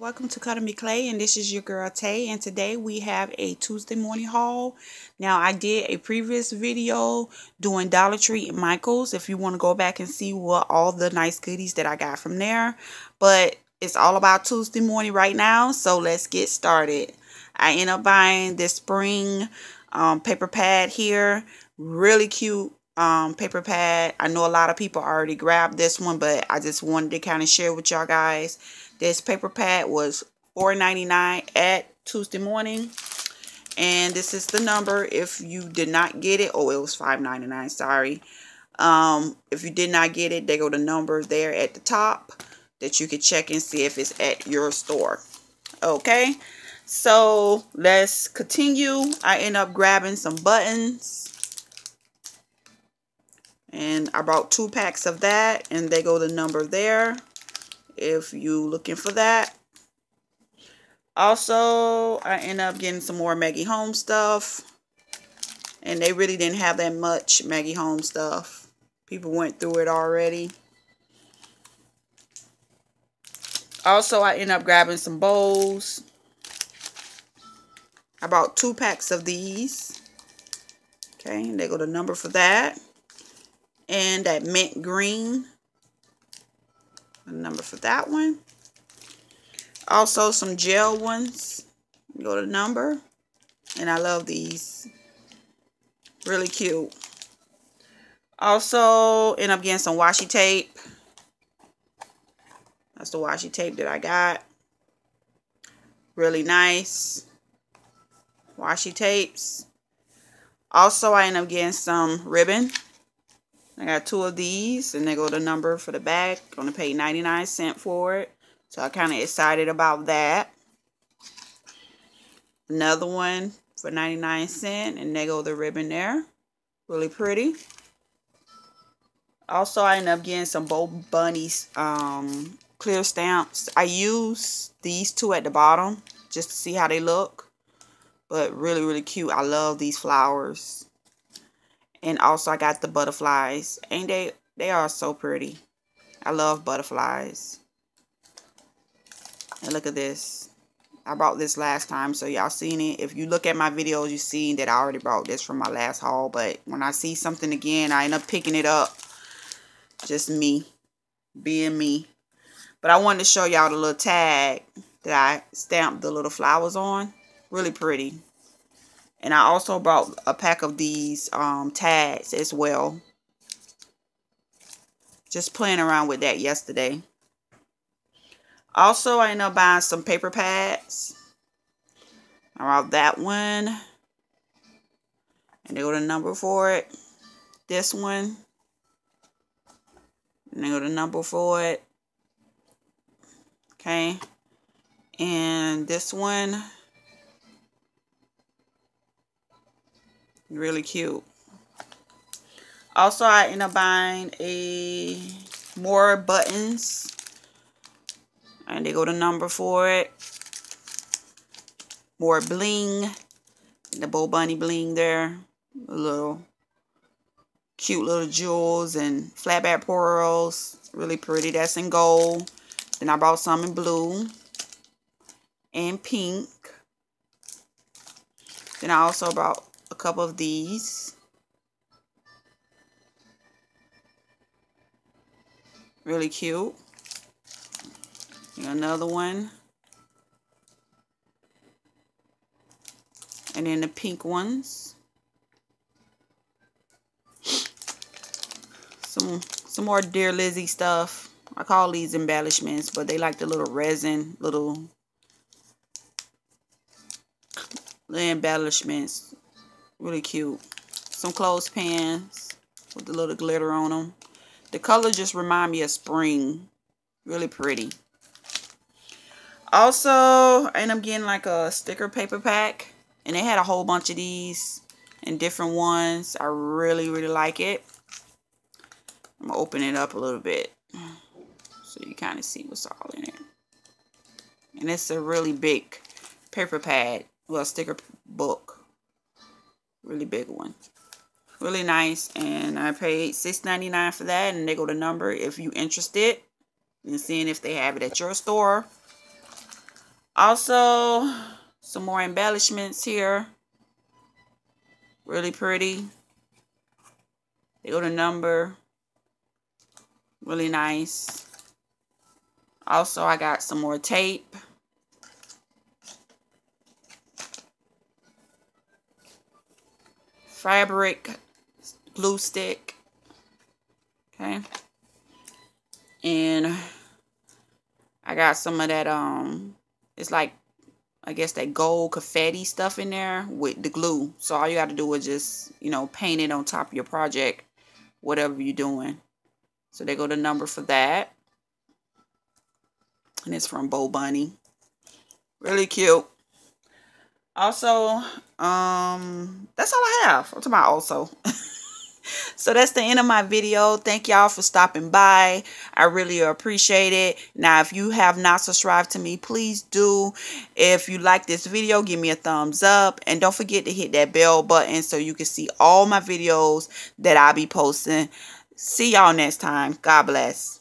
Welcome to Cuttle Me Clay and this is your girl Tay and today we have a Tuesday morning haul. Now I did a previous video doing Dollar Tree and Michaels if you want to go back and see what all the nice goodies that I got from there. But it's all about Tuesday morning right now so let's get started. I end up buying this spring um, paper pad here. Really cute um, paper pad. I know a lot of people already grabbed this one but I just wanted to kind of share with y'all guys this paper pad was $4.99 at Tuesday morning. And this is the number if you did not get it. Oh, it was $5.99. Sorry. Um, if you did not get it, they go the number there at the top that you can check and see if it's at your store. Okay. So let's continue. I end up grabbing some buttons. And I bought two packs of that. And they go the number there if you looking for that. Also, I end up getting some more Maggie Holmes stuff. And they really didn't have that much Maggie Holmes stuff. People went through it already. Also, I end up grabbing some bowls. I bought two packs of these. Okay, and they go the number for that. And that mint green The number for that one. Also some gel ones. Go to number. And I love these. Really cute. Also end up getting some washi tape. That's the washi tape that I got. Really nice. Washi tapes. Also, I end up getting some ribbon. I got two of these and they go the number for the back. Gonna pay 99 cent for it. So I'm kind of excited about that. Another one for 99 cent and they go the ribbon there. Really pretty. Also, I ended up getting some Bo Bunnies um, clear stamps. I use these two at the bottom just to see how they look. But really, really cute. I love these flowers. And also I got the butterflies. Ain't they? They are so pretty. I love butterflies. And look at this. I bought this last time, so y'all seen it. If you look at my videos, you seen that I already bought this from my last haul. But when I see something again, I end up picking it up. Just me. Being me. But I wanted to show y'all the little tag that I stamped the little flowers on. Really pretty. And I also bought a pack of these um, tags as well. Just playing around with that yesterday. Also, I ended up buying some paper pads. I bought that one. And they a number for it. This one. And they got a number for it. Okay. And this one. Really cute. Also, I end up buying a more buttons. And they go to number for it. More bling. The Bo Bunny bling there. A little cute little jewels and flatback pearls. Really pretty. That's in gold. Then I bought some in blue and pink. Then I also bought a couple of these. Really cute. Another one. And then the pink ones. Some some more Dear Lizzy stuff. I call these embellishments, but they like the little resin, little, little embellishments. Really cute. Some clothespins with a little glitter on them. The color just remind me of spring. Really pretty. Also, I ended up getting like a sticker paper pack. And they had a whole bunch of these and different ones. I really, really like it. I'm going to open it up a little bit. So you kind of see what's all in it. And it's a really big paper pad. Well, sticker book really big one really nice and I paid $6.99 for that and they go to number if you interested in seeing if they have it at your store Also, some more embellishments here. Really pretty. They go to number. Really nice. Also, I got some more tape. Fabric glue stick. Okay. And I got some of that, um, it's like, I guess that gold confetti stuff in there with the glue. So all you got to do is just, you know, paint it on top of your project, whatever you're doing. So they go the number for that. And it's from Bo Bunny. Really cute. Also, um, that's all I have. What's about also? so that's the end of my video. Thank y'all for stopping by. I really appreciate it. Now if you have not subscribed to me please do. If you like this video give me a thumbs up. And don't forget to hit that bell button so you can see all my videos that i'll be posting. See y'all next time. God bless